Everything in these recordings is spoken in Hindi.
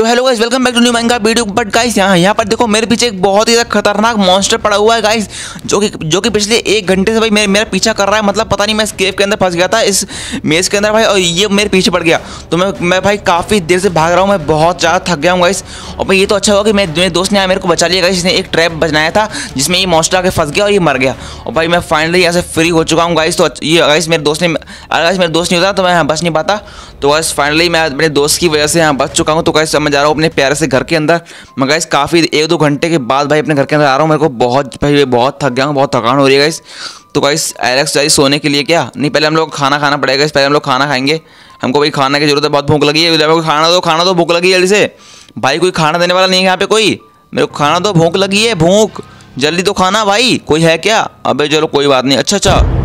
तो hello guys welcome back to new महँगा वीडियो बट गाइस यहाँ यहाँ पर देखो, मेरे पीछे एक बहुत ही ज़्यादा खतरनाक मॉन्स्टर पड़ा हुआ है गाइस जो कि जो कि पिछले एक घंटे से भाई मेरे मेरा पीछा कर रहा है। मतलब पता नहीं मैं इस केव के अंदर फंस गया था, इस मेज के अंदर भाई, और ये मेरे पीछे पड़ गया। तो मैं मैं भाई काफ़ी देर से भाग रहा हूँ, मैं बहुत ज़्यादा थक गया हूँ गाइस और भाई ये तो अच्छा हुआ कि मेरे दोस्त ने आया मेरे को बचा लिया गाइस इसने एक ट्रैप बनाया था, जिसमें ये मॉन्स्टर आके फंस गया और ये मर गया। और भाई मैं फाइनली यहाँ से फ्री हो चुका हूँ गाइस तो ये गाइस मेरे दोस्त ने अगर मेरे दोस्त नहीं होता तो मैं यहाँ बच नहीं पाता। तो गाइस फाइनली मैं मेरे दोस्त की वजह से यहाँ बच चुका हूँ। तो गाइस मैं जा रहा हूँ अपने प्यारे से घर के अंदर। मैं गाइस काफ़ी एक दो घंटे के बाद भाई अपने घर के अंदर आ रहा हूँ। मेरे को बहुत भाई बहुत थक गया हूँ, बहुत थकान हो रही है गाइस तो गाइस एलेक्स जाइए सोने के लिए क्या? नहीं, पहले हम लोग खाना खाना पड़ेगा इस पहले हम लोग खाना खाएँगे। हमको भाई खाना की ज़रूरत है, बहुत भूख लगी है। को खाना दो खाना दो, भूख लगी है जल्दी से। भाई, कोई खाना देने वाला नहीं है यहाँ पे कोई। मेरे को खाना दो, भूख लगी है, भूख। जल्दी तो खाना भाई, कोई है क्या? अबे चलो, कोई बात नहीं। अच्छा अच्छा।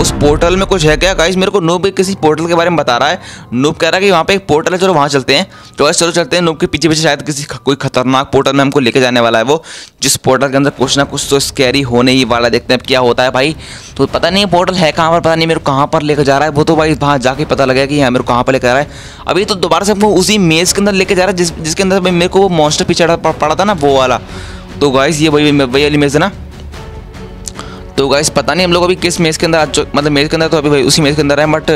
उस पोर्टल में कुछ है क्या? गाइस मेरे को नूब किसी पोर्टल के बारे में बता रहा है। नूब कह रहा है कि वहाँ पे एक पोर्टल है, चलो वहाँ चलते हैं। तो चलो चलते हैं। नूब के पीछे पीछे शायद किसी कोई खतरनाक पोर्टल में हमको लेके जाने वाला है वो। जिस पोर्टल के अंदर कुछ ना कुछ तो स्कैरी होने ही वाला देखते हैं क्या होता है भाई। तो पता नहीं पोर्टल है कहाँ पर, पता नहीं मेरे को कहाँ पर लेकर जा रहा है। वो तो भाई वहाँ जाके पता लगेगा कि हाँ मेरे को कहाँ पर लेकर जा रहा है। अभी तो दोबारा से हमको उसी मेज के अंदर लेके जा रहा है, जिस, जिसके अंदर मेरे को वो मॉन्स्टर पीछे पड़ा था ना, वो वाला। तो गाइस ये वही वही वाली मेज है ना। तो गाइस पता नहीं हम लोग अभी किस मेज के अंदर मतलब मेज के अंदर तो अभी भाई उसी मेज के अंदर है बट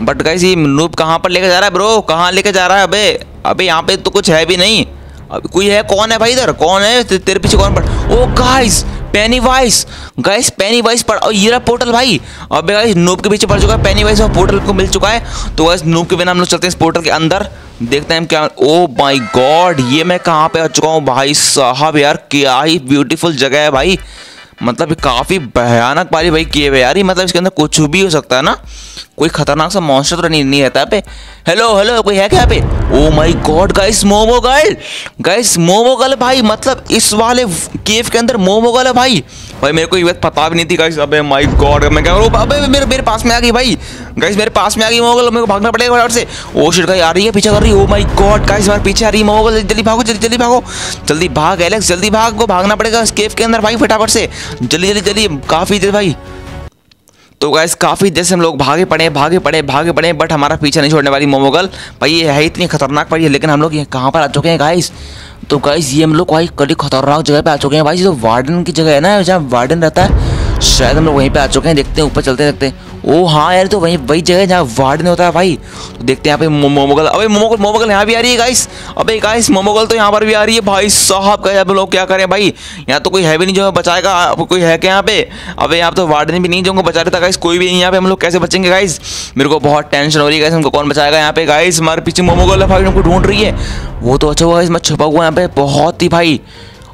बट गाइस ये नूब कहाँ पर लेके जा रहा है ब्रो कहाँ लेके जा रहा है अबे? अबे यहाँ पे तो कुछ है भी नहीं। अब कोई है? कौन है भाई इधर? कौन है? ते, तेरे पीछे कौन पड़? Oh guys Pennywise guys Pennywise पड़ और ये रहा पोर्टल भाई। अबे गाइस नूब के पीछे पड़ चुका है पेनी वाइस और पोर्टल को मिल चुका है। तो गाइस नूब के बिना हम लोग चलते हैं इस पोर्टल के अंदर। देखते हैं हम क्या ओ माय गॉड ये मैं कहाँ पे आ चुका हूँ भाई साहब यार क्या ही ब्यूटीफुल जगह है भाई। मतलब काफ़ी भयानक वाली भाई किए हुए यार मतलब इसके अंदर कुछ भी हो सकता है ना। कोई खतरनाक सा मॉन्स्टर तो नहीं नहीं रहता है पे। हेलो हेलो कोई है क्या पे? ओ my god guys Momo girl guys Momo girl भाई मतलब इस वाले केव के अंदर मोमो गर्ल भाई। भाई, मेरे को ये पता भी नहीं थी गाइस अबे माय गॉड मैं कह रहा अबे मेरे मेरे पास में आ गई भाई। गाइस मेरे पास में आ गई मोमो गर्ल मेरे को भागना पड़ेगा फटाफट से। ओ शिट गाइस आ रही है, पीछे कर रही है। ओ माय गॉड गाइस हमारे पीछे आ रही है मोमो जल्दी भागो, जल्दी जल्दी भागो। जल्दी भाग एलेक्स जल्दी भाग। को भागना पड़ेगा इस के अंदर भाई, फटाफट से। जल्दी जल्दी जल्दी, काफ़ी देर भाई। तो गैस काफ़ी देर से हम लोग भागे पड़े भागे पड़े भागे पड़े बट हमारा पीछे नहीं छोड़ने वाली मोमोगल भाई, ये है इतनी खतरनाक पड़ी है, लेकिन हम लोग ये कहाँ पर आ चुके हैं गाइस तो गाइज़ ये हम लोग भाई कड़ी खतरनाक जगह पे आ चुके हैं भाई। जो वार्डन की जगह है ना, जहाँ वार्डन रहता है, शायद हम लोग वहीं पे आ चुके हैं। देखते हैं, ऊपर चलते देखते हैं। ओ हाँ यार तो वही वही जगह जहाँ वार्ड में होता है भाई। तो देखते हैं यहाँ पे मोमोगल अबे मोमोगल मोमोगल यहाँ भी आ रही है गाइस अबे गाइस मोमोगल तो यहाँ पर भी आ रही है भाई। साहब का अब लोग क्या करें भाई? यहाँ तो कोई है भी नहीं जो बचाएगा। कोई है क्या यहाँ पे? अबे यहाँ तो वार्डन भी नहीं जो उनको बचा रहा था गाइस कोई भी नहीं यहाँ पे। हम लोग कैसे बचेंगे गाइस मेरे को बहुत टेंशन हो रही है गाइस हमको कौन बचाएगा यहाँ पे गाइस हमारे पीछे मोमोगल है भाई हमको ढूंढ रही है। वो तो अच्छा हुआ मैं छुपा हुआ यहाँ पे। बहुत ही भाई।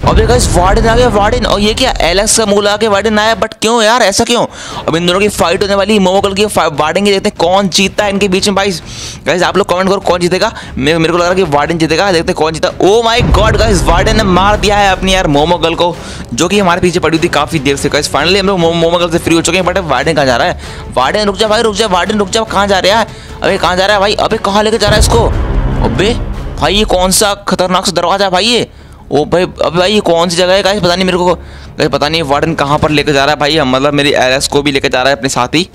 अब गाइस वार्डन आ गया, वार्डन। और ये क्या एलेक्स का मूल आके वार्डन आया? बट क्यों यार, ऐसा क्यों? अब इन दोनों की फाइट होने वाली मोमोकल की वार्डन की देखते हैं कौन जीतता है इनके बीच में। भाई गाइस आप लोग कमेंट करो कौन जीतेगा। मेरे मेरे को लग रहा है कि वार्डन जीतेगा, देखते कौन जीता। Oh my god guys warden ने मार दिया है अपनी यार मोमोगल को, जो कि हमारे पीछे पड़ी थी काफ़ी देर से। गाइस फाइनली हम लोग मोमोगल से फ्री हो चुके हैं बट वार्डन कहाँ जा रहा है? वार्डन, रुक जा भाई, रुक जा, वार्डन, रुक जा कहाँ जा रहा है? अबे कहाँ जा रहा है भाई? अबे कहाँ लेके जा रहा है इसको? अबे, भाई ये कौन सा खतरनाक सा दरवाज़ा है भाई ये? ओ भाई अब भाई ये कौन सी जगह है? गाइस पता नहीं मेरे को। गाइस पता नहीं वार्डन कहाँ पर लेकर जा रहा है भाई। हम मतलब मेरी एलएस को भी लेकर जा रहा है अपने साथ ही।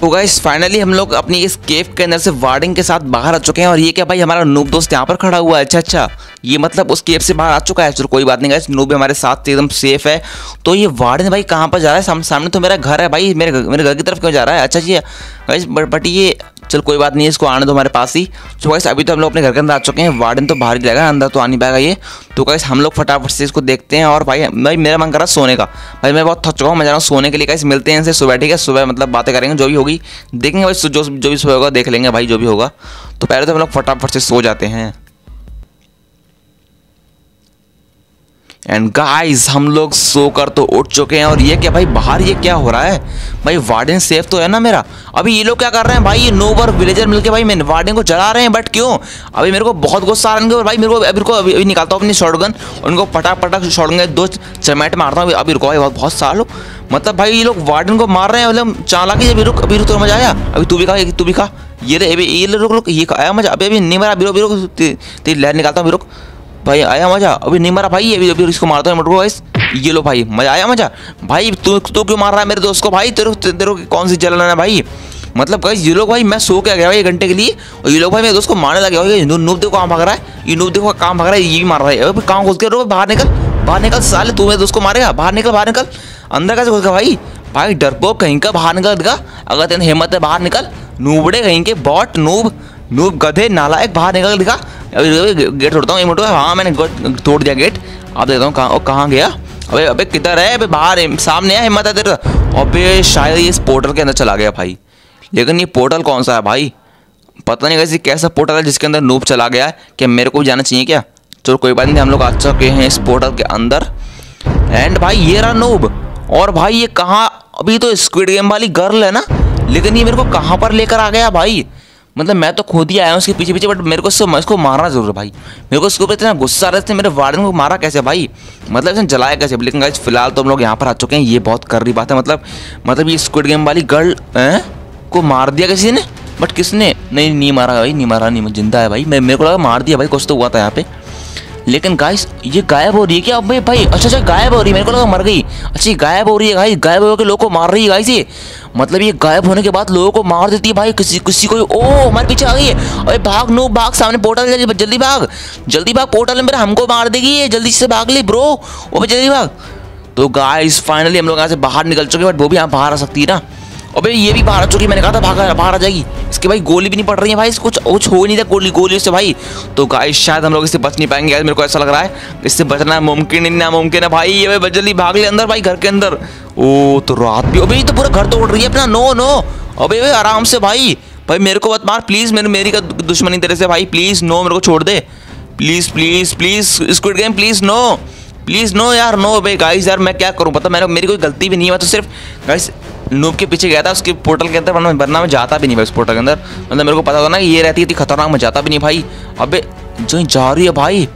तो गाइस फाइनली हम लोग अपनी इस केव के अंदर से वार्डिंग के साथ बाहर आ चुके हैं। और ये क्या भाई हमारा नूब दोस्त यहाँ पर खड़ा हुआ है? अच्छा अच्छा। ये मतलब उस केव से बाहर आ चुका है। चलो कोई बात नहीं गाइस नूब हमारे साथ एकदम सेफ़ है। तो ये वार्डन भाई कहाँ पर जा रहा है? साम, सामने तो मेरा घर है भाई। मेरे मेरे घर की तरफ़ क्यों जा रहा है? अच्छा जी गाइस बट ये चल, कोई बात नहीं, इसको आने दो हमारे पास ही। तो गाइस अभी तो हम लोग अपने घर के अंदर आ चुके हैं। वार्डन तो बाहर ही रहेगा अंदर तो आ नहीं पाएगा ये। तो गाइस हम लोग फटाफट से इसको देखते हैं और भाई भाई, मेरा मन कर रहा है सोने का। भाई, मैं बहुत थक चुका हूँ, मैं जा रहा हूँ सोने के लिए। गाइस मिलते हैं इनसे सुबह, ठीक है? सुबह मतलब बातें करेंगे, जो भी होगी। देखेंगे भाई, जो जो भी सुबह होगा, देख लेंगे भाई, जो भी होगा। तो पहले तो हम लोग फटाफट से सो जाते हैं। एंड गाइस हम लोग सोकर तो उठ चुके हैं और ये क्या भाई बाहर ये क्या हो रहा है? भाई वार्डन सेफ़ तो है ना मेरा? अभी ये लोग क्या कर रहे हैं भाई? ये नोबर विलेजर मिलके भाई मैं वार्डन को जला रहे हैं बट क्यों? अभी मेरे को बहुत गुस्सा आ रहा है भाई मेरे को अभी अभी, अभी निकालता हूँ अपनी शॉर्टगन उनको पटाख पटाख शॉर्टगन दो चमेट मारता हूँ अभी रुको भाई बहुत, सालों मतलब भाई ये लोग वार्डन को मार रहे हैं मतलब चालाकी अभी रुक अभी रुक तो मज़ा आया? अभी तू भी खा तू भी खा। ये रे ये रुक रुक ये आया मज़ा? अभी अभी नहीं मारा अभी रुक अभी रुक तेरी लहर निकालता हूँ अभी रुक। भाई, आया मज़ा? अभी नहीं मारा भाई, अभी अभी इसको मारता है मटको गाइस ये लो भाई, मज़ा आया मज़ा? भाई, तू तू क्यों मार रहा है मेरे दोस्त को भाई? तेरे तेरे कौन सी जलन है भाई? मतलब गाइस ये लोग भाई, मैं सो के आ गया भाई एक घंटे के लिए, और ये लोग भाई मेरे दोस्त को मारने लगे। भाई नूब देखो कहाँ भाग रहा है? ये नूब देखो कहाँ भाग रहा है, ये भी मार रहा है। कहाँ घुस गया? बाहर निकल। बाहर निकल, साले, तू मेरे दोस्त को मारेगा? बाहर निकल बाहर निकल। अंदर कैसे घुस गया भाई? भाई डरपोक कहीं का बाहर निकल अगर तेने हिम्मत है, बाहर निकल। नूबड़े कहीं के बॉट नूब। नूब गधे नालायक बाहर निकल दिखा। गेट तोड़ता हूँ मिनट हाँ। मैंने तोड़ दिया गेट आप देखता हूँ कहाँ कहाँ गया। अबे अबे, किधर है? अबे, बाहर सामने है, हिम्मत है तेरा अबे, शायद ये इस पोर्टल के अंदर चला गया भाई। लेकिन ये पोर्टल कौन सा है भाई? पता नहीं कैसे, कैसा पोर्टल है जिसके अंदर नूब चला गया है, कि मेरे को भी जाना चाहिए क्या? चलो, कोई बात नहीं, हम लोग आ चुके हैं इस पोर्टल के अंदर। एंड भाई, ये रहा नूब और भाई, ये कहाँ, अभी तो स्क्विड गेम वाली गर्ल है ना? लेकिन ये मेरे को कहाँ पर लेकर आ गया भाई? मतलब मैं तो खुद ही आया हूँ उसके पीछे पीछे बट मेरे को उससे इसको मारना ज़रूर भाई। मेरे को उसके ऊपर इतना गुस्सा आ रहा था मेरे वार्डन को मारा कैसे भाई? मतलब इसने जलाया कैसे? लेकिन गाइज़ फ़िलहाल तो हम लोग यहाँ पर आ चुके हैं, ये बहुत कर रही बात है मतलब मतलब ये स्क्विड गेम वाली गर्ल को मार दिया किसी ने? बट किसने? नहीं नहीं मारा भाई, नहीं मारा, नहीं, ज़िंदा है भाई। मेरे को लगा मार दिया भाई, कुछ तो हुआ था यहाँ पे। लेकिन गाइस ये गायब हो रही है क्या? अब भाई अच्छा अच्छा गायब हो रही है। मेरे को लगा मर गई। अच्छा गायब हो रही है गाइस गायब होकर लोगों को मार रही है गाइस ये। मतलब ये गायब होने के बाद लोगों को मार देती है भाई। किसी किसी को ओ, हमारे पीछे आ गई है। अरे भाग नो भाग। सामने पोर्टल जल्दी भाग। जल्दी भाग, पोर्टल में हमको मार देगी ये। जल्दी से भाग ली ब्रो ओ भाई, जल्दी भाग। तो गाइस फाइनली हम लोग यहाँ से बाहर निकल चुके हैं बट वो भी यहाँ बाहर आ सकती है ना। अबे, ये भी बाहर आ चुकी मैंने कहा था बाहर बाहर आ जाएगी। इसके भाई गोली भी नहीं पड़ रही है भाई, कुछ कुछ हो ही नहीं था गोली गोली से भाई। तो गाइस शायद हम लोग इससे बच नहीं पाएँगे। मेरे को ऐसा लग रहा है, इससे बचना मुमकिन ही, नामुमकिन है भाई। ये भाई जल्दी भाग ले अंदर भाई, घर के अंदर। ओ तो रात भी अभी तो पूरा घर तोड़ रही है अपना। नो नो अबे भाई आराम से भाई। भाई, मेरे को मत मार। प्लीज़ मेरे मेरी का दुश्मनी तेरे से भाई। प्लीज़ नो मेरे को छोड़ दे। Please please please squid game please no please no यार नो भाई। गाइस यार, मैं क्या करूँ? पता मैंने मेरी कोई गलती भी नहीं है। तो सिर्फ़ गाइस नूब के पीछे गया था, उसके पोर्टल के अंदर वरना वरना मैं जाता भी नहीं भाई उस पोर्टल के अंदर। मतलब मेरे को पता था ना ये रहती थी खतरनाक, मैं जाता भी नहीं भाई। अबे, जो जा रही है भाई।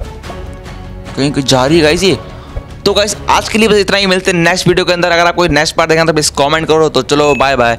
कहीं कहीं जा रही है गाइस ये। तो गाइस आज के लिए बस इतना ही, मिलते हैं नेक्स्ट वीडियो के अंदर। अगर आप कोई नेक्स्ट पार्ट देखें तो प्लीज़ कॉमेंट करो। तो चलो बाय बाय